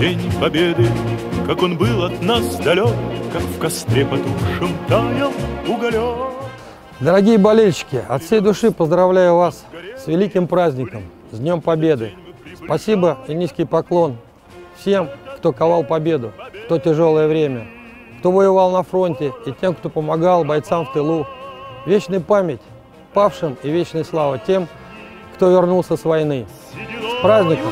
День Победы, как он был от нас далек, Как в костре потухшем таял уголек. Дорогие болельщики, от всей души поздравляю вас с великим праздником, с Днем Победы. Спасибо и низкий поклон всем, кто ковал победу в то тяжелое время, кто воевал на фронте и тем, кто помогал бойцам в тылу. Вечная память павшим и вечная слава тем, кто вернулся с войны. С праздником!